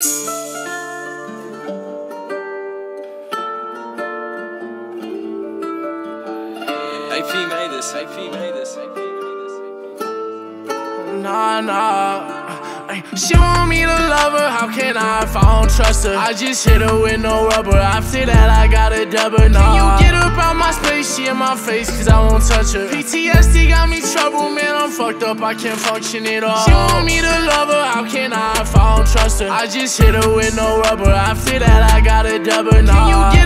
AP made this. AP made this. AP made this. Nah, nah. She want me to love her, how can I if I don't trust her? I just hit her with no rubber, after that I got a dubber, nah Can you get up out my space, she in my face, cause I won't touch her PTSD got me trouble, man, I'm fucked up, I can't function at all She want me to love her, I don't trust her? I just hit her with no rubber, after that I got a double. nah Can you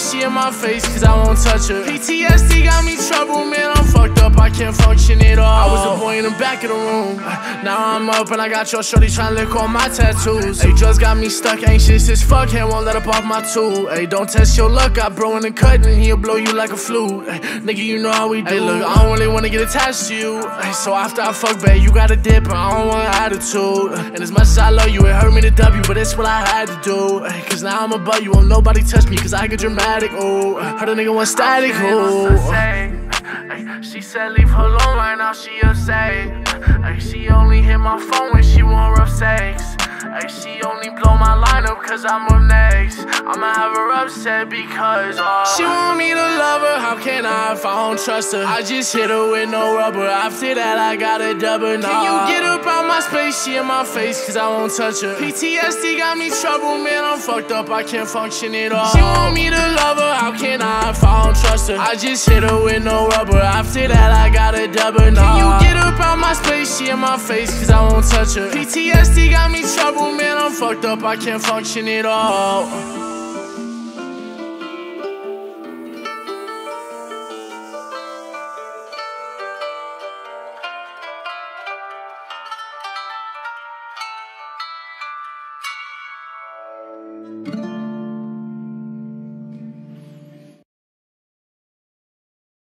she in my face, cause I won't touch her PTSD got me trouble, man, I'm fucked up, I can't function at all I was the boy in the back of the room, uh, now I'm up and I got your shorty tryna lick all my tattoos. Hey, drugs got me stuck, anxious as fuck, hand won't let up off my tool. Hey, don't test your luck, I bro in the cut and he'll blow you like a flute. Ay, nigga, you know how we do. Look, I don't really wanna get attached to you. Ay, so after I fuck, babe, you got a dip, but I don't want attitude. And as much as I love you, it hurt me to but it's what I had to do. Cause now I'm above you, won't nobody touch me, cause I get dramatic, ooh. Heard a nigga want static, ooh. She said leave her alone right now, she upset. She only hit my phone when she want rough sex. She only blow my line up cause I'm up next. I'ma have her upset because uh, She want me to how can I if I don't trust? Her? I just hit her with no rubber, after that I got a double. nah Can you get up out my space, she in my face cause I won't touch her. PTSD got me trouble, man, I'm fucked up, I can't function at all. She want me to love her, how can I if I don't trust? Her? I just hit her with no rubber, after that I got a double. nah Can you get up out my space, she in my face cause I won't touch her. PTSD got me trouble, man, I'm fucked up, I can't function at all